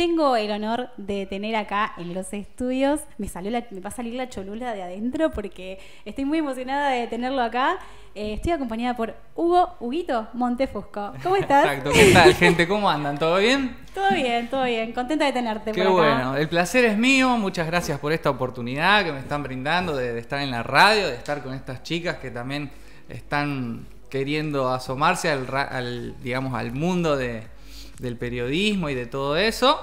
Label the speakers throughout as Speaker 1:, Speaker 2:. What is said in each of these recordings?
Speaker 1: tengo el honor de tener acá en los estudios. Me salió la- me va a salir la cholula de adentro porque estoy muy emocionada de tenerlo acá. Eh, estoy acompañada por Hugo Huguito Montefusco. ¿Cómo estás?
Speaker 2: Exacto, ¿qué tal, gente? ¿Cómo andan? ¿Todo bien?
Speaker 1: Todo bien, todo bien. Contenta de tenerte
Speaker 2: Qué
Speaker 1: por acá.
Speaker 2: bueno, el placer es mío, muchas gracias por esta oportunidad que me están brindando de, de estar en la radio, de estar con estas chicas que también están queriendo asomarse al, al, digamos, al mundo de- del periodismo y de todo eso.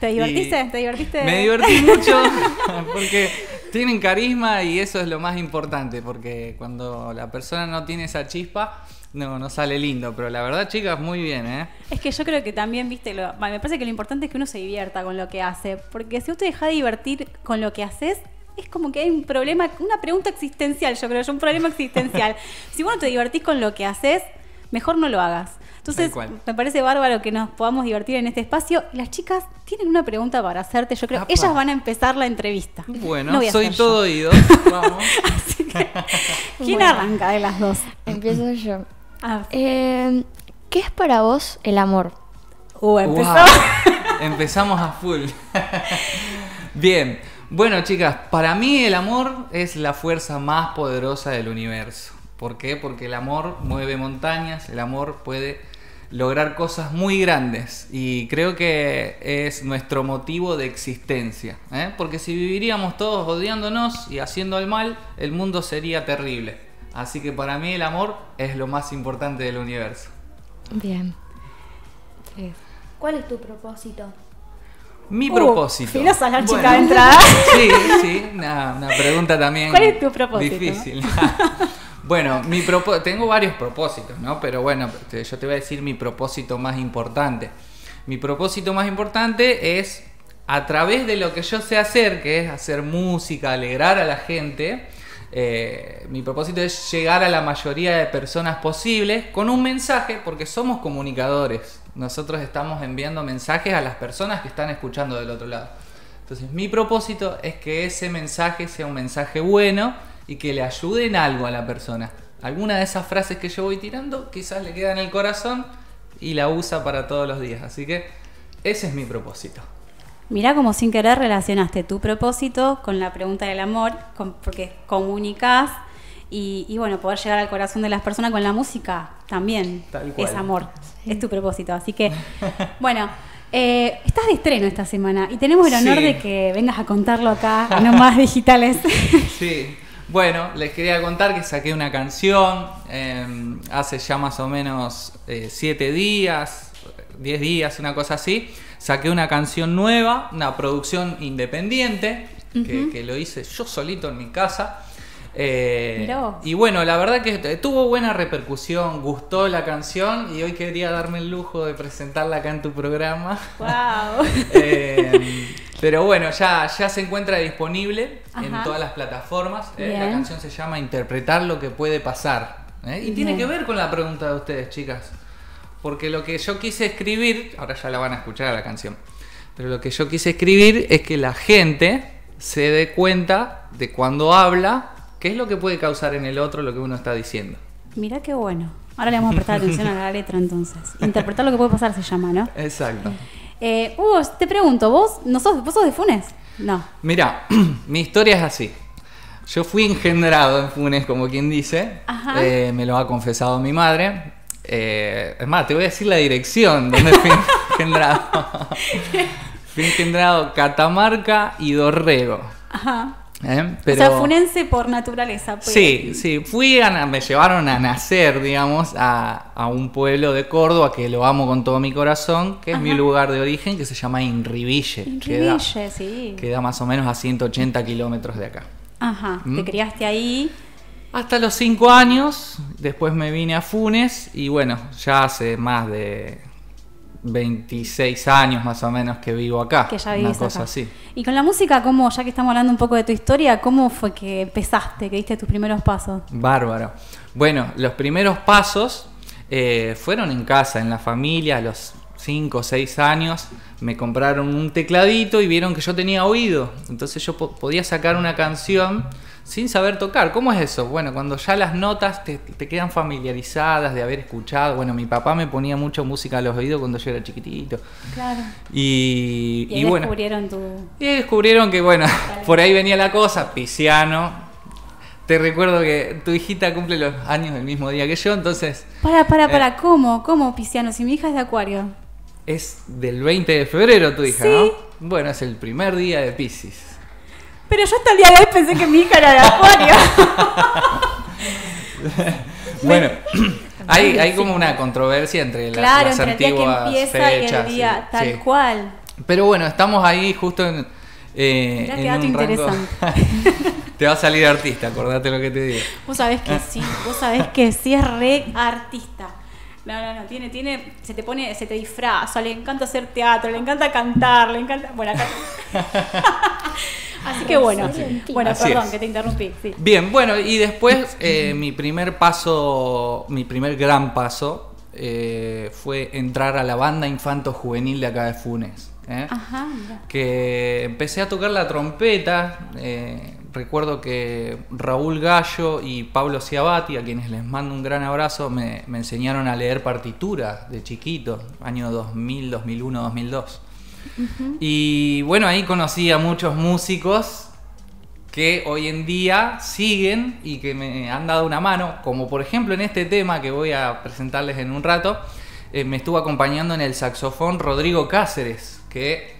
Speaker 1: ¿Te divertiste? ¿Te divertiste?
Speaker 2: Me divertí mucho porque tienen carisma y eso es lo más importante, porque cuando la persona no tiene esa chispa, no, no sale lindo, pero la verdad, chicas, muy bien, ¿eh?
Speaker 1: Es que yo creo que también, viste, lo, me parece que lo importante es que uno se divierta con lo que hace. Porque si vos te dejás divertir con lo que haces, es como que hay un problema, una pregunta existencial, yo creo, yo un problema existencial. si vos no te divertís con lo que haces, mejor no lo hagas. Entonces, me parece bárbaro que nos podamos divertir en este espacio. Las chicas tienen una pregunta para hacerte, yo creo.
Speaker 2: Apa.
Speaker 1: Ellas van a empezar la entrevista.
Speaker 2: Bueno,
Speaker 1: No
Speaker 2: soy todo oído. Vamos.
Speaker 1: Así que, ¿quién
Speaker 3: Bueno.
Speaker 1: arranca de las dos?
Speaker 3: Empiezo yo.
Speaker 1: Ah,
Speaker 3: Eh, ¿Qué es para vos el amor?
Speaker 1: uh, empezó.
Speaker 2: Wow. Empezamos a full. Bien. Bueno, chicas, para mí el amor es la fuerza más poderosa del universo. ¿Por qué? Porque el amor mueve montañas, el amor puede lograr cosas muy grandes y creo que es nuestro motivo de existencia. ¿eh? Porque si viviríamos todos odiándonos y haciendo el mal, el mundo sería terrible. Así que para mí el amor es lo más importante del universo.
Speaker 3: Bien.
Speaker 4: ¿Cuál es tu propósito?
Speaker 2: Mi
Speaker 1: Uh,
Speaker 2: propósito.
Speaker 1: filosa la chica de entrada.
Speaker 2: Sí, sí, una, una pregunta también.
Speaker 1: ¿Cuál es tu propósito?
Speaker 2: Difícil. bueno, mi tengo varios propósitos, ¿no? Pero bueno, yo te voy a decir mi propósito más importante. Mi propósito más importante es, a través de lo que yo sé hacer, que es hacer música, alegrar a la gente, eh, mi propósito es llegar a la mayoría de personas posibles con un mensaje, porque somos comunicadores. Nosotros estamos enviando mensajes a las personas que están escuchando del otro lado. Entonces, mi propósito es que ese mensaje sea un mensaje bueno y que le ayude en algo a la persona. Alguna de esas frases que yo voy tirando quizás le queda en el corazón y la usa para todos los días. Así que ese es mi propósito.
Speaker 1: Mirá como sin querer relacionaste tu propósito con la pregunta del amor, con- porque comunicás y, y, bueno, poder llegar al corazón de las personas con la música también
Speaker 2: Tal cual.
Speaker 1: es amor, es tu propósito. Así que, bueno, eh, estás de estreno esta semana y tenemos el honor
Speaker 2: Sí.
Speaker 1: de que vengas a contarlo acá en Nomás Digitales.
Speaker 2: Sí, bueno, les quería contar que saqué una canción eh, hace ya más o menos eh, siete días, 10 días, una cosa así. Saqué una canción nueva, una producción independiente, que, que lo hice yo solito en mi casa. Eh, y bueno, la verdad que tuvo buena repercusión, gustó la canción y hoy quería darme el lujo de presentarla acá en tu programa.
Speaker 1: ¡Wow!
Speaker 2: Eh, pero bueno, ya, ya se encuentra disponible en todas las plataformas. Eh, la canción se llama Interpretar lo que puede pasar. Y tiene que ver con la pregunta de ustedes, chicas. Porque lo que yo quise escribir, ahora ya la van a escuchar a la canción, pero lo que yo quise escribir es que la gente se dé cuenta de cuando habla, qué es lo que puede causar en el otro lo que uno está diciendo.
Speaker 1: Mirá qué bueno. Ahora le vamos a prestar atención a la letra entonces. Interpretar lo que puede pasar se llama, ¿no?
Speaker 2: Exacto.
Speaker 1: Eh, Hugo, te pregunto, ¿vos, no sos, ¿vos sos de Funes? No.
Speaker 2: Mira, mi historia es así. Yo fui engendrado en Funes, como quien dice.
Speaker 1: Ajá.
Speaker 2: Eh, me lo ha confesado mi madre. Eh, es más, te voy a decir la dirección donde fui engendrado. fui engendrado Catamarca y Dorrego.
Speaker 1: Ajá.
Speaker 2: ¿Eh?
Speaker 1: O sea, funense por naturaleza. pues.
Speaker 2: Sí, sí, fui a, me llevaron a nacer, digamos, a, a un pueblo de Córdoba que lo amo con todo mi corazón, que es mi lugar de origen, que se llama Inriville. Queda,
Speaker 1: Inriville, sí.
Speaker 2: queda más o menos a 180 kilómetros de acá.
Speaker 1: Ajá,
Speaker 2: ¿Mm?
Speaker 1: te criaste ahí.
Speaker 2: Hasta los 5 años, después me vine a Funes y bueno, ya hace más de 26 años más o menos que vivo acá.
Speaker 1: Que ya
Speaker 2: una cosa
Speaker 1: acá.
Speaker 2: así.
Speaker 1: Y con la música, ¿cómo, ya que estamos hablando un poco de tu historia, cómo fue que empezaste, que diste tus primeros pasos?
Speaker 2: Bárbaro. Bueno, los primeros pasos eh, fueron en casa, en la familia, a los 5 o 6 años. Me compraron un tecladito y vieron que yo tenía oído. Entonces yo po- podía sacar una canción sin saber tocar. ¿Cómo es eso? Bueno, cuando ya las notas te, te quedan familiarizadas de haber escuchado. Bueno, mi papá me ponía mucha música a los oídos cuando yo era chiquitito.
Speaker 1: Claro.
Speaker 2: Y,
Speaker 1: Y, ahí
Speaker 2: y bueno,
Speaker 1: descubrieron tu.
Speaker 2: y descubrieron que, bueno, por ahí venía la cosa, Pisciano. Te recuerdo que tu hijita cumple los años el mismo día que yo, entonces
Speaker 1: Para, para, para,
Speaker 2: Eh.
Speaker 1: ¿cómo? ¿Cómo, Pisciano? Si mi hija es de Acuario.
Speaker 2: es del 20 de febrero tu hija,
Speaker 1: Sí.
Speaker 2: ¿no? Bueno, es el primer día de Piscis.
Speaker 1: Pero yo hasta el día de hoy pensé que mi hija era de Acuario.
Speaker 2: Bueno, hay, hay como una controversia entre la-
Speaker 1: claro,
Speaker 2: las
Speaker 1: entre el día que empieza y el día
Speaker 2: sí,
Speaker 1: tal
Speaker 2: sí.
Speaker 1: cual.
Speaker 2: Pero bueno, estamos ahí justo en, eh,
Speaker 1: Mirá
Speaker 2: en
Speaker 1: qué dato
Speaker 2: un rango-
Speaker 1: interesante.
Speaker 2: te va a salir artista, acordate lo que te digo.
Speaker 1: Vos sabés que sí, vos sabés que sí es re artista. No, no, no, tiene, tiene, se te pone, se te disfraza, le encanta hacer teatro, le encanta cantar, le encanta. Bueno, acá. Así que bueno, bueno,
Speaker 2: Así
Speaker 1: perdón
Speaker 2: es.
Speaker 1: que te interrumpí. Sí.
Speaker 2: Bien, bueno, y después eh, mi primer paso, mi primer gran paso eh, fue entrar a la banda infanto juvenil de acá de Funes. ¿eh?
Speaker 1: Ajá,
Speaker 2: que empecé a tocar la trompeta. eh, recuerdo que Raúl Gallo y Pablo Ciabatti, a quienes les mando un gran abrazo, me, me enseñaron a leer partituras de chiquito, año 2000, 2001, 2002. Y bueno, ahí conocí a muchos músicos que hoy en día siguen y que me han dado una mano, como por ejemplo en este tema que voy a presentarles en un rato, eh, me estuvo acompañando en el saxofón Rodrigo Cáceres, que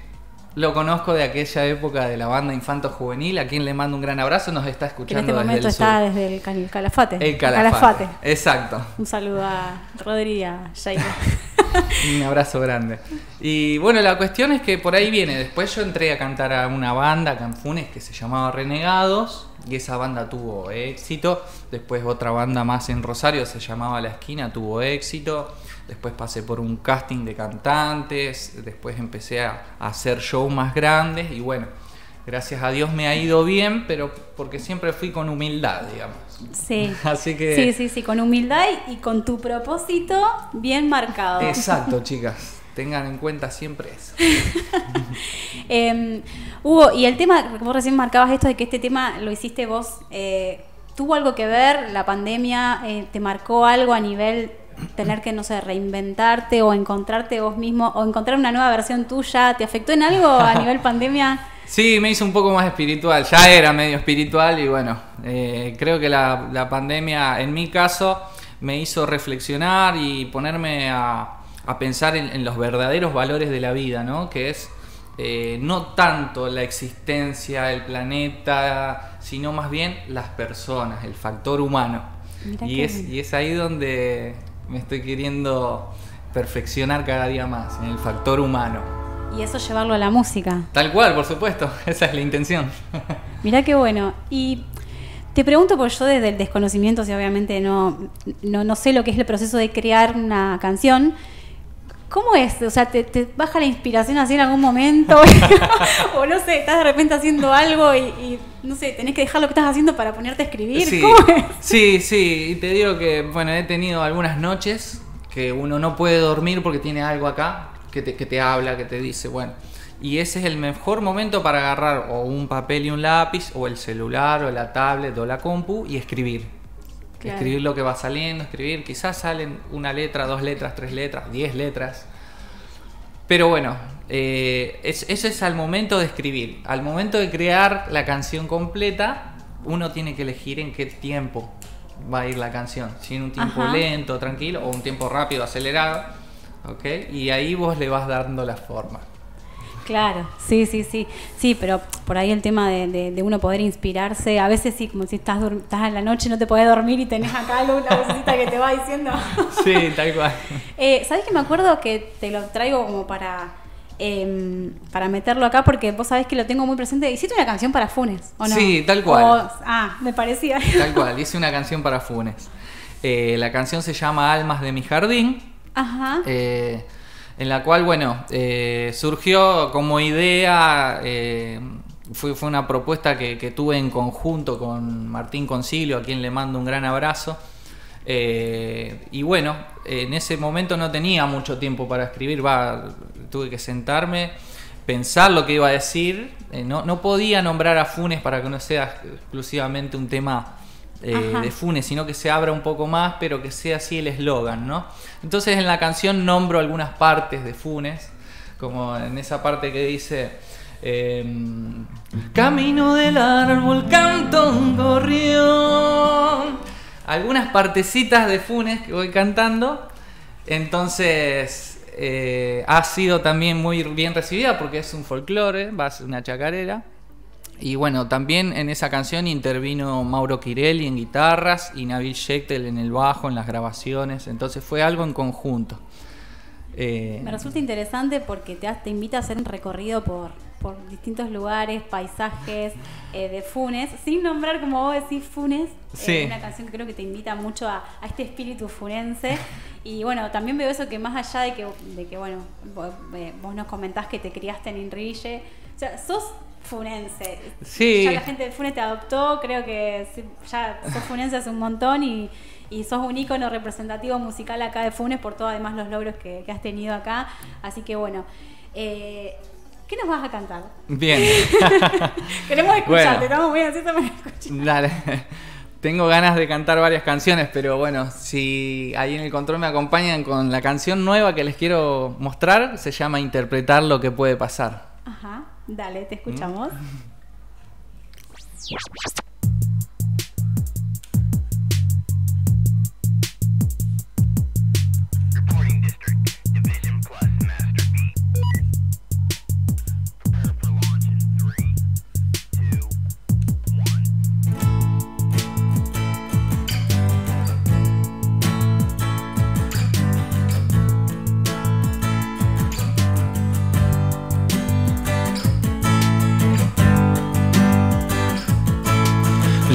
Speaker 2: lo conozco de aquella época de la banda Infanto Juvenil, a quien le mando un gran abrazo, nos está
Speaker 1: Que en
Speaker 2: escuchando
Speaker 1: este
Speaker 2: desde el
Speaker 1: está
Speaker 2: sur.
Speaker 1: desde el Cal- Calafate.
Speaker 2: El Calafate. Exacto.
Speaker 1: Un saludo a Rodri y a Jairo.
Speaker 2: Un abrazo grande. Y bueno, la cuestión es que por ahí viene. Después yo entré a cantar a una banda, Canfunes, que se llamaba Renegados. Y esa banda tuvo éxito. Después otra banda más en Rosario se llamaba La Esquina, tuvo éxito. Después pasé por un casting de cantantes. Después empecé a, hacer shows más grandes. Y bueno, gracias a Dios me ha ido bien, pero porque siempre fui con humildad, digamos.
Speaker 1: Sí.
Speaker 2: Así que...
Speaker 1: Sí, sí, sí, con humildad y con tu propósito bien marcado.
Speaker 2: Exacto, chicas. Tengan en cuenta siempre eso.
Speaker 1: Eh, Hugo, y el tema, vos recién marcabas esto de que este tema lo hiciste vos, eh, ¿tuvo algo que ver la pandemia? eh, ¿Te marcó algo a nivel tener que, no sé, reinventarte o encontrarte vos mismo o encontrar una nueva versión tuya? ¿Te afectó en algo a nivel pandemia?
Speaker 2: Sí, me hizo un poco más espiritual. Ya era medio espiritual y bueno, eh, creo que la, la pandemia, en mi caso, me hizo reflexionar y ponerme a, a pensar en, en los verdaderos valores de la vida, ¿no? Que es eh, no tanto la existencia, el planeta, sino más bien las personas, el factor humano. Y es, y es ahí donde me estoy queriendo perfeccionar cada día más, en el factor humano.
Speaker 1: Y eso llevarlo a la música.
Speaker 2: Tal cual, por supuesto, esa es la intención.
Speaker 1: Mirá qué bueno. Y te pregunto, porque yo desde el desconocimiento, si obviamente no, no, no sé lo que es el proceso de crear una canción, ¿cómo es? O sea, ¿te, te baja la inspiración así en algún momento? o no sé, estás de repente haciendo algo y, y, no sé, tenés que dejar lo que estás haciendo para ponerte a escribir.
Speaker 2: Sí,
Speaker 1: ¿Cómo es?
Speaker 2: sí, sí, y te digo que, bueno, he tenido algunas noches que uno no puede dormir porque tiene algo acá que te, que te habla, que te dice, bueno, y ese es el mejor momento para agarrar o un papel y un lápiz, o el celular, o la tablet, o la compu, y escribir.
Speaker 1: Claro.
Speaker 2: Escribir lo que va saliendo, escribir, quizás salen una letra, dos letras, tres letras, diez letras. Pero bueno, eh, es- ese es al momento de escribir. Al momento de crear la canción completa, uno tiene que elegir en qué tiempo va a ir la canción. Si en un tiempo
Speaker 1: Ajá.
Speaker 2: lento, tranquilo, o un tiempo rápido, acelerado. ¿Ok? Y ahí vos le vas dando la forma.
Speaker 1: Claro, sí, sí, sí. Sí, pero por ahí el tema de, de- de uno poder inspirarse, a veces sí, como si estás, estás en la noche y no te podés dormir y tenés acá una vocecita que te va diciendo.
Speaker 2: Sí, tal cual.
Speaker 1: Eh, ¿Sabés que me acuerdo que te lo traigo como para, em, para meterlo acá? Porque vos sabés que lo tengo muy presente. ¿Hiciste una canción para Funes o no?
Speaker 2: Sí, tal cual.
Speaker 1: O- ah, me parecía.
Speaker 2: Tal cual, hice una canción para Funes. Eh, la canción se llama Almas de mi jardín.
Speaker 1: Ajá.
Speaker 2: eh, en la cual, bueno, eh, surgió como idea, eh, fue, fue una propuesta que, tuve en conjunto con Martín Concilio, a quien le mando un gran abrazo. Eh, y bueno, en ese momento no tenía mucho tiempo para escribir, va, tuve que sentarme pensar lo que iba a decir. Eh, no, no podía nombrar a Funes para que no sea exclusivamente un tema eh, de Funes, sino que se abra un poco más, pero que sea así el eslogan, ¿no? Entonces en la canción nombro algunas partes de Funes, como en esa parte que dice... em, Camino del árbol, canto un gorrión. Algunas partecitas de Funes que voy cantando. Entonces eh, ha sido también muy bien recibida porque es un folclore, va a ser una chacarera. Y bueno, también en esa canción intervino Mauro Kirelli en guitarras y Nabil Shektel en el bajo, en las grabaciones. Entonces fue algo en conjunto. Eh,
Speaker 1: Me resulta interesante porque te, te invita a hacer un recorrido por, por distintos lugares, paisajes eh, de Funes, sin nombrar, como vos decís, Funes. eh,
Speaker 2: Sí.
Speaker 1: una canción que creo que te invita mucho a, a este espíritu funense. Y bueno, también veo eso que más allá de que, de que bueno, vos, eh, vos nos comentás que te criaste en Inrille, o sea, sos funense.
Speaker 2: Sí.
Speaker 1: Ya la gente de Funes te adoptó, creo que ya sos funense hace un montón y, y sos un ícono representativo musical acá de Funes por todos además los logros que, que has tenido acá. Así que bueno, eh, ¿qué nos vas a cantar?
Speaker 2: Bien.
Speaker 1: Queremos escucharte, estamos muy ansiosos para escuchar.
Speaker 2: Dale. Tengo ganas de cantar varias canciones, pero bueno, si ahí en el control me acompañan con la canción nueva que les quiero mostrar, se llama Interpretar lo que puede pasar.
Speaker 1: Ajá, dale, te escuchamos.
Speaker 5: Reporting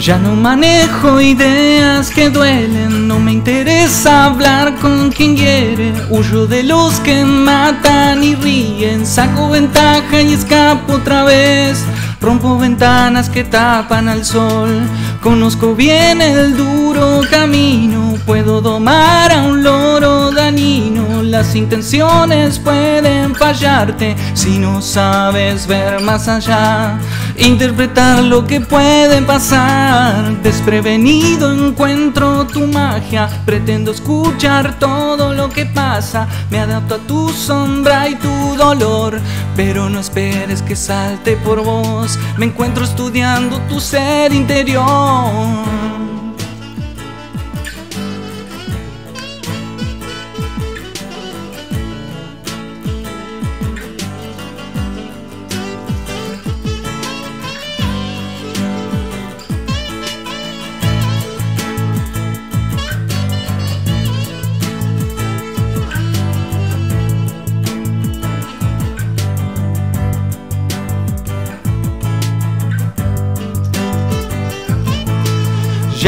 Speaker 2: Ya no manejo ideas que duelen, no me interesa hablar con quien quiere. Huyo de los que matan y ríen, saco ventaja y escapo otra vez. Rompo ventanas que tapan al sol, conozco bien el duro camino. Puedo domar a un loro dañino, las intenciones pueden fallarte si no sabes ver más allá. Interpretar lo que puede pasar, desprevenido encuentro tu magia, pretendo escuchar todo lo que pasa, me adapto a tu sombra y tu dolor, pero no esperes que salte por vos, me encuentro estudiando tu ser interior.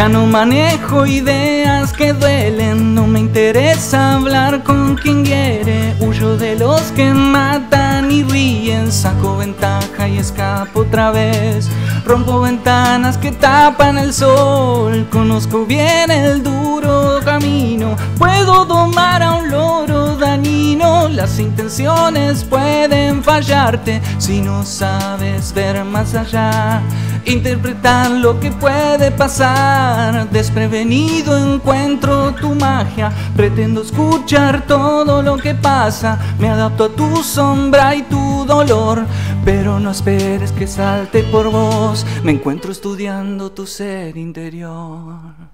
Speaker 2: Ya no manejo ideas que duelen, no me interesa hablar con quien quiere. Huyo de los que matan y ríen, saco ventaja y escapo otra vez. Rompo ventanas que tapan el sol, conozco bien el duro camino. Puedo domar a un loro dañino, las intenciones pueden fallarte si no sabes ver más allá. Interpretar lo que puede pasar, desprevenido encuentro tu magia, pretendo escuchar todo lo que pasa, me adapto a tu sombra y tu dolor, pero no esperes que salte por vos, me encuentro estudiando tu ser interior.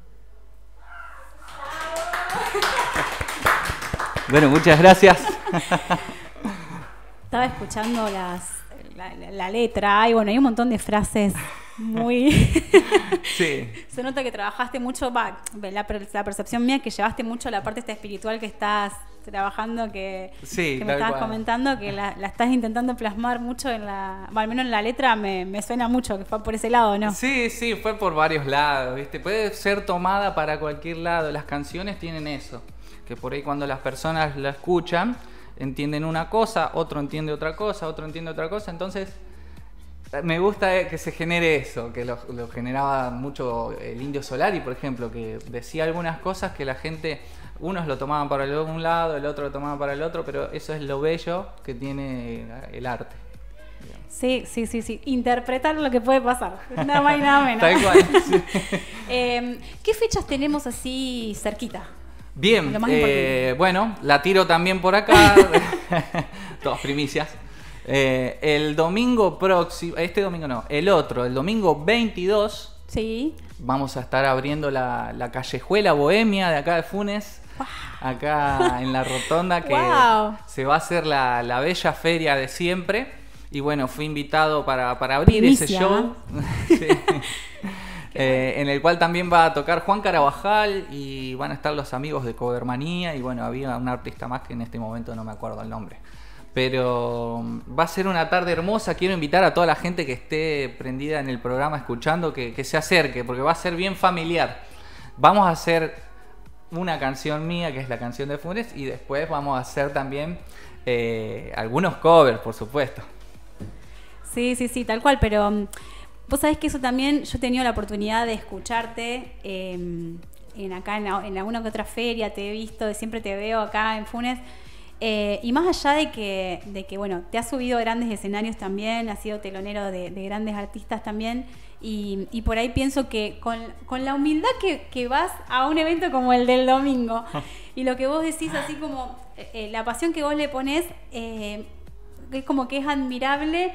Speaker 2: Bueno, muchas gracias.
Speaker 1: Estaba escuchando las, la, la- la letra y bueno, hay un montón de frases muy...
Speaker 2: Sí.
Speaker 1: Se nota que trabajaste mucho, va, la, la percepción mía es que llevaste mucho la parte esta espiritual que estás trabajando, que,
Speaker 2: Sí,
Speaker 1: que me estabas
Speaker 2: cual.
Speaker 1: comentando, que la, la estás intentando plasmar mucho en la, va, al menos en la letra me, me suena mucho que fue por ese lado, ¿no?
Speaker 2: Sí, sí, fue por varios lados, ¿viste? Puede ser tomada para cualquier lado. Las canciones tienen eso, que por ahí cuando las personas la escuchan, entienden una cosa, otro entiende otra cosa, otro entiende otra cosa, entonces eh, me gusta eh, que se genere eso, que lo, lo generaba mucho el Indio Solari, por ejemplo, que decía algunas cosas que la gente, unos lo tomaban para el- un lado, el otro lo tomaba para el otro, pero eso es lo bello que tiene el arte.
Speaker 1: Sí, sí, sí, sí. Interpretar lo que puede pasar. Nada más y nada menos.
Speaker 2: Tal cual. sí.
Speaker 1: Eh, ¿Qué fechas tenemos así cerquita?
Speaker 2: Bien, eh, bueno, la tiro también por acá. Todas primicias. Eh, el domingo próximo, este domingo no, el otro, el domingo 22,
Speaker 1: Sí.
Speaker 2: vamos a estar abriendo la, la callejuela bohemia de acá de Funes. Acá en la rotonda que se va a hacer la, la bella feria de siempre. Y bueno, fui invitado para, para abrir ese show. Sí. Eh, en el cual también va a tocar Juan Carabajal y van a estar los amigos de Covermanía y bueno, había un artista más que en este momento no me acuerdo el nombre. Pero mm, va a ser una tarde hermosa, quiero invitar a toda la gente que esté prendida en el programa escuchando que, que se acerque, porque va a ser bien familiar. Vamos a hacer una canción mía, que es la canción de Funes, y después vamos a hacer también eh, algunos covers, por supuesto.
Speaker 1: Sí, sí, sí, tal cual, pero mm, vos sabés que eso también, yo he tenido la oportunidad de escucharte eh, en acá en, alguna que otra feria, te he visto, siempre te veo acá en Funes. eh, y más allá de que, de que, bueno, te has subido a grandes escenarios también, has sido telonero de, de grandes artistas también, y, y por ahí pienso que con, con la humildad que, que vas a un evento como el del domingo, y lo que vos decís así como eh, eh, la pasión que vos le pones, eh, es como que es admirable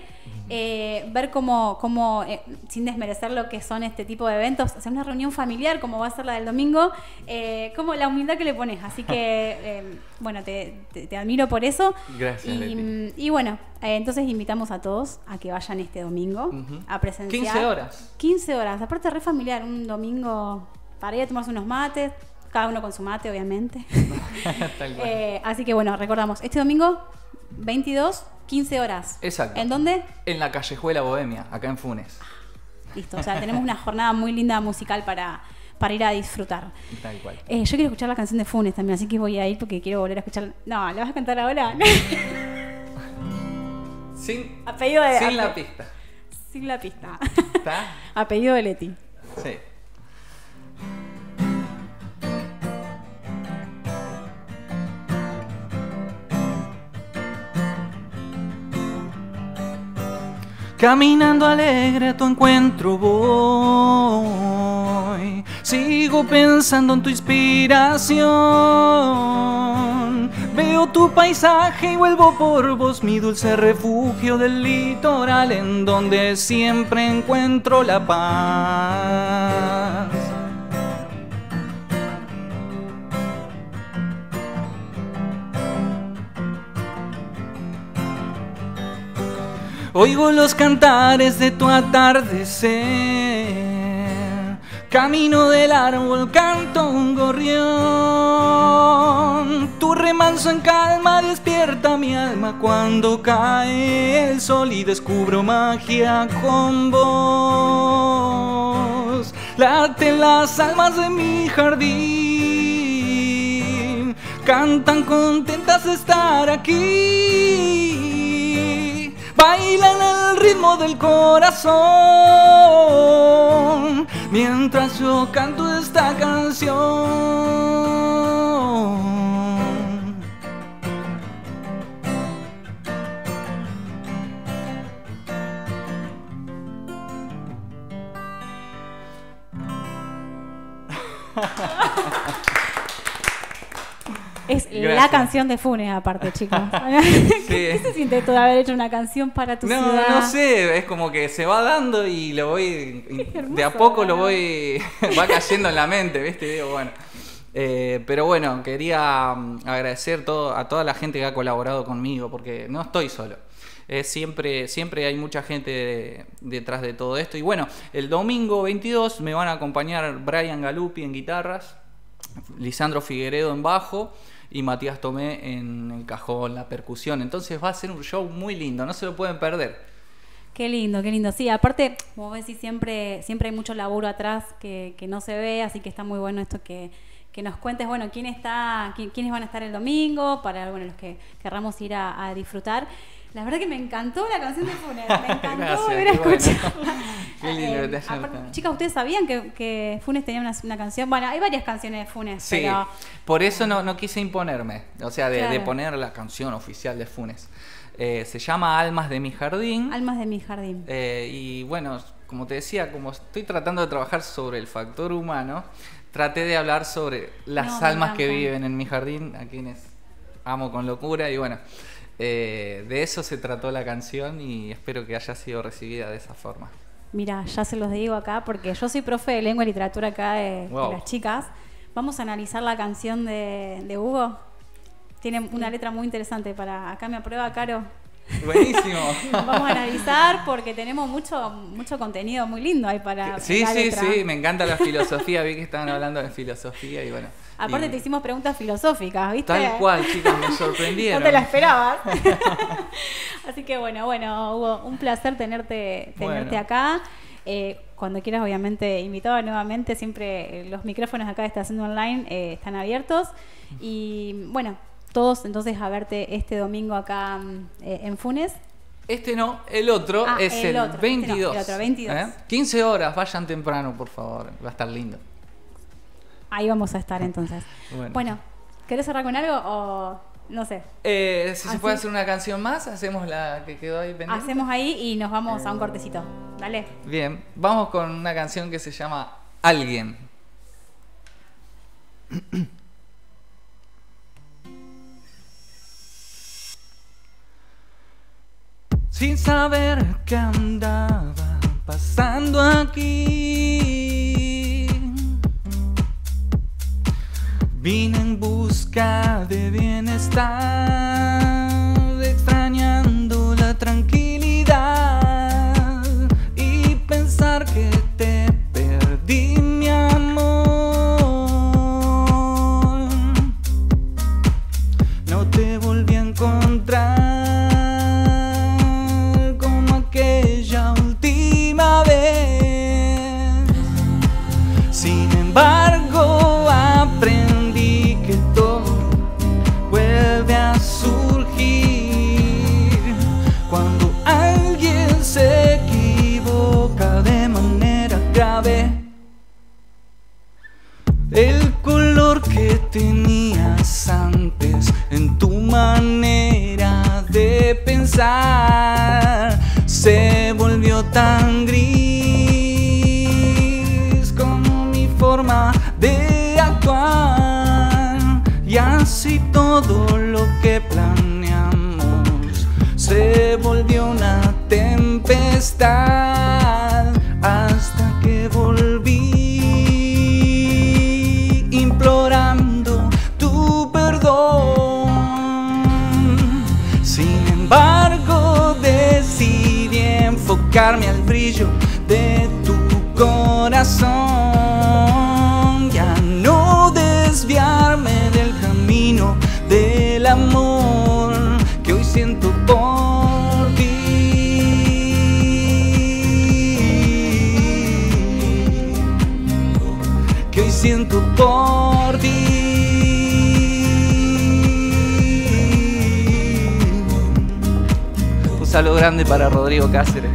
Speaker 1: eh, ver cómo, cómo eh, sin desmerecer lo que son este tipo de eventos, sea, una reunión familiar como va a ser la del domingo, eh, como la humildad que le pones. Así que, bueno, te, te- te admiro por eso.
Speaker 2: Gracias,
Speaker 1: Y,
Speaker 2: Leti.
Speaker 1: y bueno, entonces invitamos a todos a que vayan este domingo a presenciar.
Speaker 2: 15 horas.
Speaker 1: 15 horas, aparte re familiar, un domingo para ir a tomarse unos mates, cada uno con su mate, obviamente.
Speaker 2: Tal cual.
Speaker 1: Eh, así que bueno, recordamos, este domingo 22, 15 horas.
Speaker 2: Exacto.
Speaker 1: ¿En dónde?
Speaker 2: En la callejuela bohemia, acá en Funes.
Speaker 1: Listo, o sea, tenemos una jornada muy linda musical para, para ir a disfrutar.
Speaker 2: Tal cual.
Speaker 1: Eh, yo quiero escuchar la canción de Funes también, así que voy a ir porque quiero volver a escuchar. No, ¿la vas a cantar ahora?
Speaker 2: Sin,
Speaker 1: Apellido de.
Speaker 2: sin la pista.
Speaker 1: Sin la pista.
Speaker 2: ¿Está?
Speaker 1: Apellido de Leti.
Speaker 2: Sí. Caminando alegre a tu encuentro voy. Sigo pensando en tu inspiración. Veo tu paisaje y vuelvo por vos, mi dulce refugio del litoral, en donde siempre encuentro la paz. Oigo los cantares de tu atardecer. Camino del árbol, canto un gorrión. Tu remanso en calma despierta mi alma cuando cae el sol y descubro magia con vos. Laten las almas de mi jardín, cantan contentas de estar aquí. Bailan al ritmo del corazón mientras yo canto esta canción.
Speaker 1: Es la canción de Funes, aparte, chicos.
Speaker 2: Sí.
Speaker 1: ¿Qué se siente esto de haber hecho una canción para tu
Speaker 2: No,
Speaker 1: ciudad?
Speaker 2: no sé, es como que se va dando y lo voy.
Speaker 1: hermoso,
Speaker 2: de a poco lo voy. va cayendo en la mente, ¿viste? Digo, bueno. Eh, pero bueno, quería mm, agradecer todo, a toda la gente que ha colaborado conmigo, porque no estoy solo. Eh, siempre, siempre hay mucha gente de- detrás de todo esto. Y bueno, el domingo 22 me van a acompañar Brian Galupi en guitarras, Lisandro Figueredo en bajo y Matías Tomé en el cajón, la percusión. Entonces va a ser un show muy lindo, no se lo pueden perder.
Speaker 1: Qué lindo, qué lindo. Sí, aparte, como decís, siempre, siempre hay mucho laburo atrás que, no se ve, así que está muy bueno esto que, que nos cuentes, bueno, quién está, quién- quiénes van a estar el domingo, para bueno, los que querramos ir a disfrutar. La verdad que me encantó la canción de Funes, me encantó
Speaker 2: Gracias,
Speaker 1: volver a
Speaker 2: qué bueno.
Speaker 1: escucharla. Aparte,
Speaker 2: gustado.
Speaker 1: chicas, ¿ustedes sabían que, que Funes tenía una, una canción? Bueno, hay varias canciones de Funes,
Speaker 2: Sí,
Speaker 1: pero...
Speaker 2: por eso no, no quise imponerme, o sea, de, poner la canción oficial de Funes. Eh, se llama Almas de mi jardín.
Speaker 1: Almas de mi jardín.
Speaker 2: Eh, y bueno, como te decía, como estoy tratando de trabajar sobre el factor humano, traté de hablar sobre las
Speaker 1: No,
Speaker 2: almas que viven en mi jardín, a quienes amo con locura. Y bueno, eh, de eso se trató la canción y espero que haya sido recibida de esa forma.
Speaker 1: Mira, ya se los digo acá porque yo soy profe de lengua y literatura acá de, las chicas. Vamos a analizar la canción de, de Hugo. Tiene una letra muy interesante para... Acá me aprueba, Caro.
Speaker 2: Buenísimo.
Speaker 1: Vamos a analizar porque tenemos mucho, mucho contenido muy lindo ahí para
Speaker 2: Sí,
Speaker 1: la
Speaker 2: sí,
Speaker 1: letra.
Speaker 2: sí, me encanta la filosofía. Vi que estaban hablando de filosofía y bueno.
Speaker 1: Aparte
Speaker 2: y-
Speaker 1: te hicimos preguntas filosóficas, ¿viste?
Speaker 2: Tal cual, chicos, me sorprendieron.
Speaker 1: No te la esperabas. Así que bueno, bueno, Hugo, un placer tenerte, tenerte
Speaker 2: Bueno.
Speaker 1: acá. Eh, cuando quieras, obviamente, invitado nuevamente, siempre los micrófonos acá de Estación Online eh, están abiertos. Y bueno, todos entonces a verte este domingo acá mm, eh, en Funes.
Speaker 2: Este no, el otro
Speaker 1: Ah,
Speaker 2: es
Speaker 1: el otro, este no,
Speaker 2: 22.
Speaker 1: el otro, 22.
Speaker 2: ¿eh? 15 horas, vayan temprano, por favor. Va a estar lindo.
Speaker 1: Ahí vamos a estar entonces.
Speaker 2: Bueno.
Speaker 1: Bueno, ¿querés cerrar con algo o no sé?
Speaker 2: Eh, si se puede hacer una canción más, hacemos la que quedó ahí pendiente.
Speaker 1: Hacemos ahí y nos vamos a un cortecito. Dale.
Speaker 2: Bien, vamos con una canción que se llama Alguien. Sin saber qué andaba pasando aquí. Vine en busca de bienestar, tan gris como mi forma de actuar. Y así todo lo que planeamos se volvió una tempestad brillo de tu corazón. Ya no desviarme del camino del amor que hoy siento por ti que hoy siento por ti. Un saludo grande para Rodrigo Cáceres.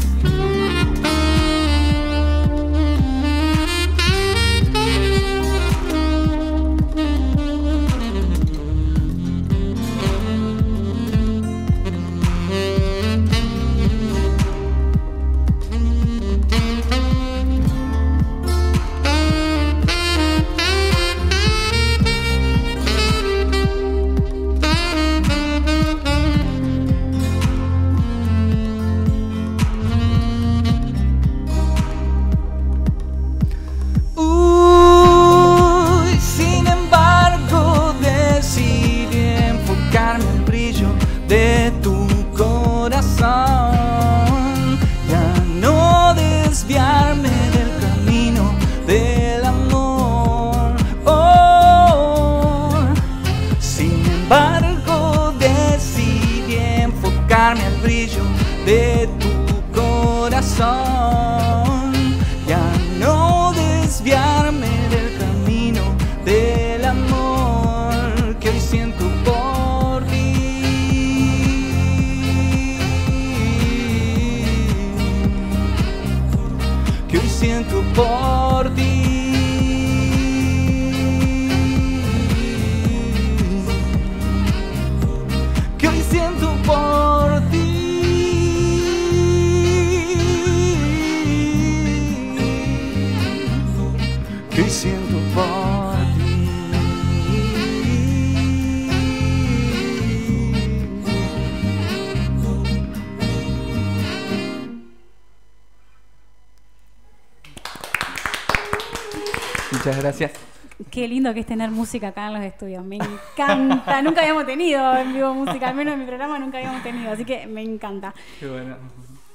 Speaker 2: Gracias.
Speaker 1: Qué lindo que es tener música acá en los estudios. Me encanta. nunca habíamos tenido en vivo música, al menos en mi programa nunca habíamos tenido, así que me encanta.
Speaker 2: Qué bueno.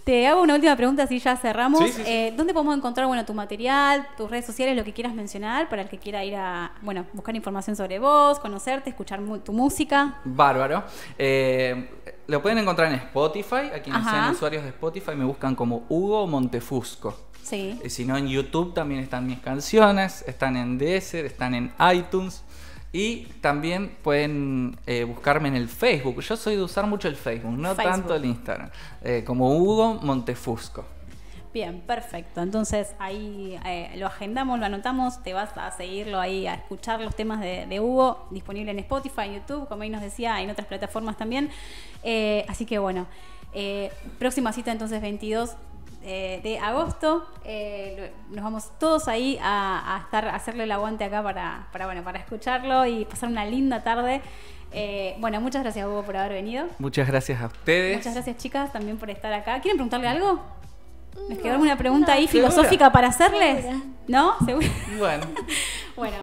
Speaker 1: Te hago una última pregunta, así ya cerramos.
Speaker 2: Sí, sí, sí.
Speaker 1: Eh, ¿Dónde podemos encontrar bueno, tu material, tus redes sociales, lo que quieras mencionar para el que quiera ir a bueno, buscar información sobre vos, conocerte, escuchar tu música?
Speaker 2: Bárbaro. Eh, lo pueden encontrar en Spotify. A quienes
Speaker 1: Ajá.
Speaker 2: sean usuarios de Spotify me buscan como Hugo Montefusco.
Speaker 1: Sí.
Speaker 2: Y si no, en YouTube también están mis canciones, están en Deezer, están en iTunes. Y también pueden eh, buscarme en el Facebook. Yo soy de usar mucho el Facebook, no
Speaker 1: Facebook.
Speaker 2: tanto el Instagram. Eh, como Hugo Montefusco.
Speaker 1: Bien, perfecto. Entonces ahí eh, lo agendamos, lo anotamos, te vas a seguirlo ahí, a escuchar los temas de, de Hugo, disponible en Spotify, en YouTube, como ahí nos decía, en otras plataformas también. Así que bueno, próxima cita entonces 22 eh, de agosto. Eh, nos vamos todos ahí a, a estar, a hacerle el aguante acá para, para, bueno, para escucharlo y pasar una linda tarde. Eh, bueno, muchas gracias Hugo por haber venido.
Speaker 2: Muchas gracias a ustedes.
Speaker 1: Muchas gracias chicas también por estar acá. ¿Quieren preguntarle algo? ¿Les quedó alguna pregunta ahí
Speaker 2: ¿Segura?
Speaker 1: filosófica para hacerles?
Speaker 3: Segura.
Speaker 1: ¿No? ¿Seguro?
Speaker 2: Bueno.
Speaker 1: Bueno.